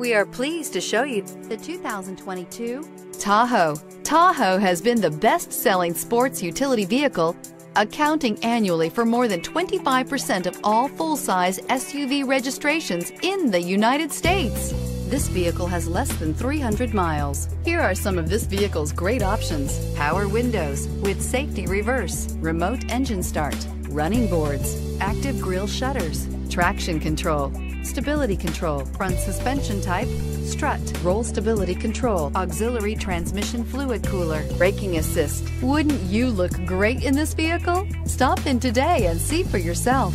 We are pleased to show you the 2022 Tahoe. Tahoe has been the best selling sports utility vehicle, accounting annually for more than 25% of all full size SUV registrations in the United States. This vehicle has less than 300 miles. Here are some of this vehicle's great options power windows with safety reverse, remote engine start, running boards, active grille shutters, traction control stability control, front suspension type, strut, roll stability control, auxiliary transmission fluid cooler, braking assist. Wouldn't you look great in this vehicle? Stop in today and see for yourself.